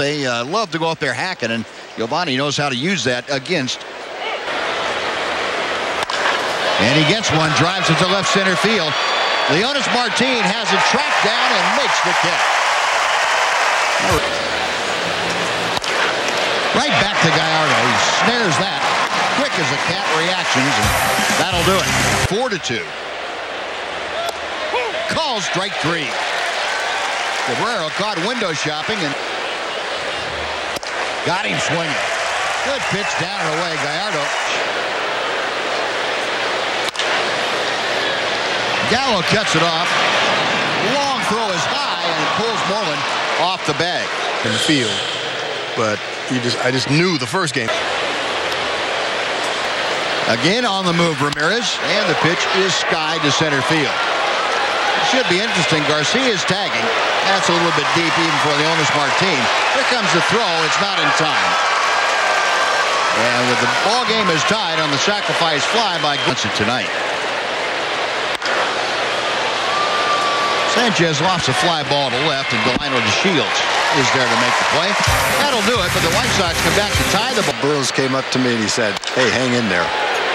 They uh, love to go up there hacking, and Yovani knows how to use that against. And he gets one, drives it to left center field. Leonys Martin has it tracked down and makes the catch. Right back to Gallardo. He snares that. Quick as a cat reactions, and that'll do it. Four to two. Calls strike three. Guerrero caught window shopping and Got him swinging. Good pitch down and away. Gallardo. Gallo cuts it off. Long throw is high and pulls Moreland off the bag. In the field. But you just I just knew the first game. Again on the move, Ramirez. And the pitch is sky to center field. Should be interesting. Garcia is tagging. That's a little bit deep even for Leonys Martin. Here comes the throw. It's not in time. And with the ball game is tied on the sacrifice fly by Johnson tonight. Sanchez lofts a fly ball to left, and Delino DeShields is there to make the play. That'll do it, but the White Sox come back to tie the ball. Burroughs came up to me and he said, hey, hang in there.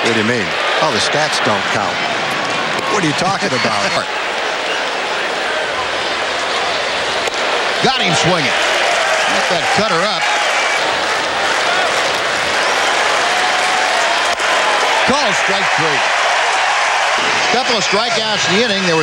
What do you mean? Oh, the stats don't count. What are you talking about? Got him swinging. Let that cutter up. Call strike three. Couple of strikeouts in the inning. There was